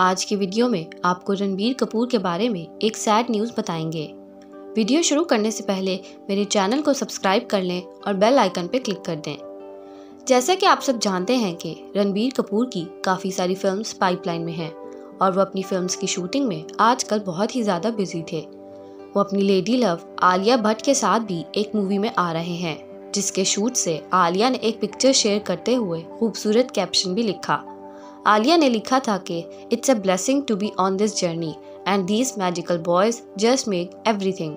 आज के वीडियो में आपको रणबीर कपूर के बारे में एक सैड न्यूज़ बताएँगे। वीडियो शुरू करने से पहले मेरे चैनल को सब्सक्राइब कर लें और बेल आइकन पर क्लिक कर दें। जैसा कि आप सब जानते हैं कि रणबीर कपूर की काफ़ी सारी फिल्म्स पाइपलाइन में हैं और वो अपनी फिल्म्स की शूटिंग में आजकल बहुत ही ज़्यादा बिज़ी थे। वो अपनी लेडी लव आलिया भट्ट के साथ भी एक मूवी में आ रहे हैं, जिसके शूट से आलिया ने एक पिक्चर शेयर करते हुए खूबसूरत कैप्शन भी लिखा। आलिया ने लिखा था कि it's a blessing to be on this journey and these magical boys just make everything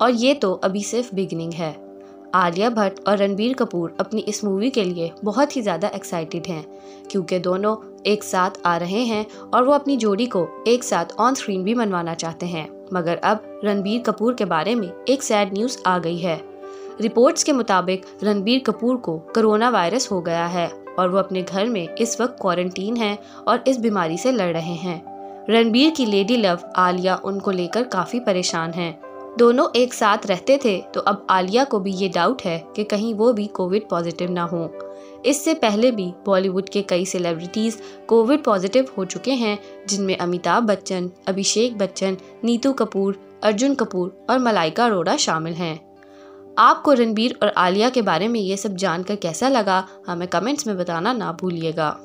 और ये तो अभी सिर्फ़ बिगनिंग है। आलिया भट्ट और रणबीर कपूर अपनी इस मूवी के लिए बहुत ही ज़्यादा एक्साइटेड हैं, क्योंकि दोनों एक साथ आ रहे हैं और वो अपनी जोड़ी को एक साथ ऑन स्क्रीन भी मनवाना चाहते हैं। मगर अब रणबीर कपूर के बारे में एक सैड न्यूज़ आ गई है। रिपोर्ट्स के मुताबिक रणबीर कपूर को कोरोना वायरस हो गया है। और वो अपने घर में इस वक्त क्वारंटीन हैं और इस बीमारी से लड़ रहे हैं। रणबीर की लेडी लव आलिया उनको लेकर काफ़ी परेशान हैं। दोनों एक साथ रहते थे तो अब आलिया को भी ये डाउट है कि कहीं वो भी कोविड पॉजिटिव ना हो। इससे पहले भी बॉलीवुड के कई सेलिब्रिटीज़ कोविड पॉजिटिव हो चुके हैं, जिनमें अमिताभ बच्चन, अभिषेक बच्चन, नीतू कपूर, अर्जुन कपूर और मलाइका अरोड़ा शामिल हैं। आपको रणबीर और आलिया के बारे में ये सब जानकर कैसा लगा, हमें कमेंट्स में बताना ना भूलिएगा।